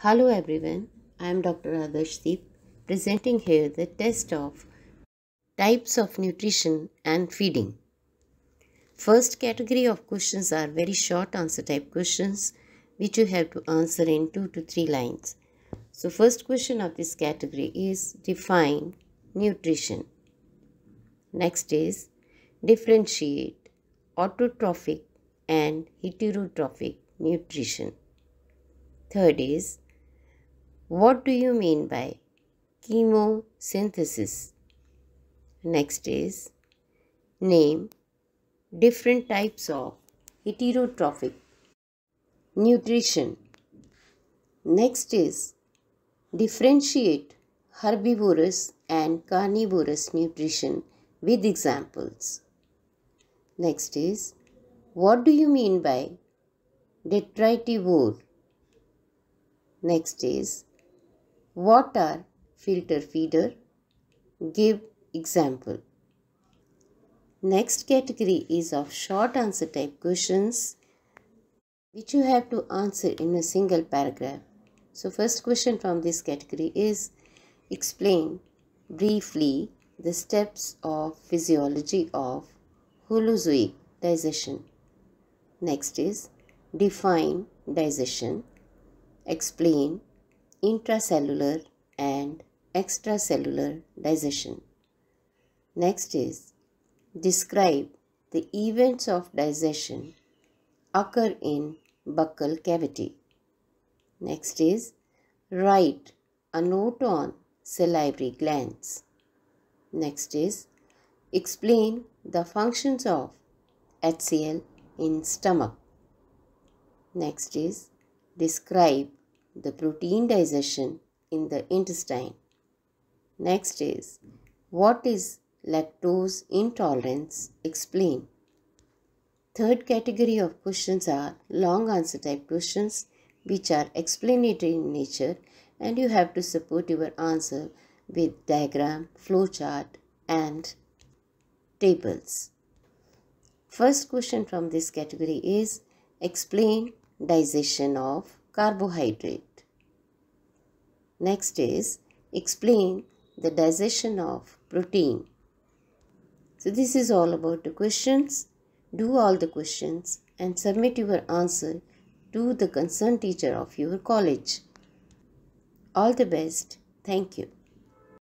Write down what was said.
Hello everyone, I am Dr. Adarshdeep presenting here the test of types of nutrition and feeding. First category of questions are very short answer type questions which you have to answer in 2 to 3 lines. So first question of this category is define nutrition. Next is differentiate autotrophic and heterotrophic nutrition. Third is what do you mean by chemosynthesis? Next is name different types of heterotrophic nutrition. Next is differentiate herbivorous and carnivorous nutrition with examples. Next is what do you mean by detritivore? Next is what are filter feeder? Give example. Next category is of short answer type questions which you have to answer in a single paragraph. So first question from this category is explain briefly the steps of physiology of Holozoic digestion. Next is define digestion. Explain intracellular and extracellular digestion. Next is describe the events of digestion occur in buccal cavity. Next is write a note on salivary glands. Next is explain the functions of HCl in stomach. Next is describe the protein digestion in the intestine. Next is what is lactose intolerance? Explain. Third category of questions are long answer type questions which are explanatory in nature and you have to support your answer with diagram, flowchart and tables. First question from this category is explain digestion of carbohydrate. Next is explain the digestion of protein. So this is all about the questions. Do all the questions and submit your answer to the concerned teacher of your college. All the best. Thank you.